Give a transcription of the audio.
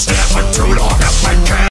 step too long up